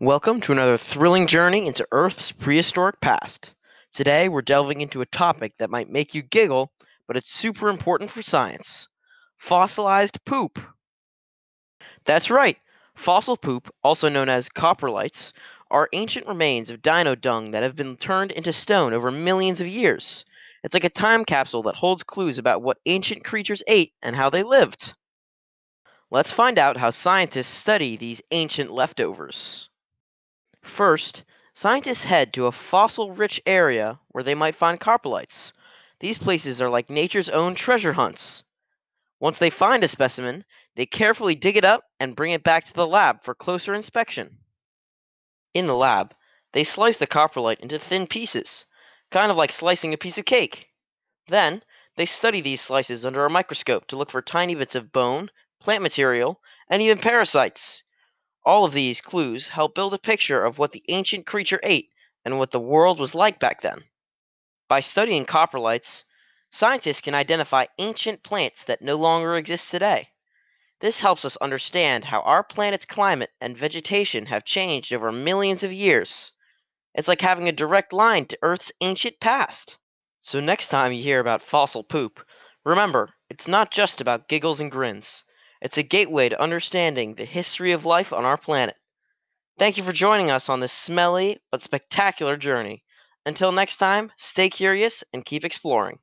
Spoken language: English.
Welcome to another thrilling journey into Earth's prehistoric past. Today, we're delving into a topic that might make you giggle, but it's super important for science fossilized poop. That's right, fossil poop, also known as coprolites, are ancient remains of dino dung that have been turned into stone over millions of years. It's like a time capsule that holds clues about what ancient creatures ate and how they lived. Let's find out how scientists study these ancient leftovers. First, scientists head to a fossil rich area where they might find coprolites. These places are like nature's own treasure hunts. Once they find a specimen, they carefully dig it up and bring it back to the lab for closer inspection. In the lab, they slice the coprolite into thin pieces, kind of like slicing a piece of cake. Then, they study these slices under a microscope to look for tiny bits of bone, plant material, and even parasites. All of these clues help build a picture of what the ancient creature ate and what the world was like back then. By studying coprolites, scientists can identify ancient plants that no longer exist today. This helps us understand how our planet's climate and vegetation have changed over millions of years. It's like having a direct line to Earth's ancient past. So, next time you hear about fossil poop, remember it's not just about giggles and grins. It's a gateway to understanding the history of life on our planet. Thank you for joining us on this smelly but spectacular journey. Until next time, stay curious and keep exploring.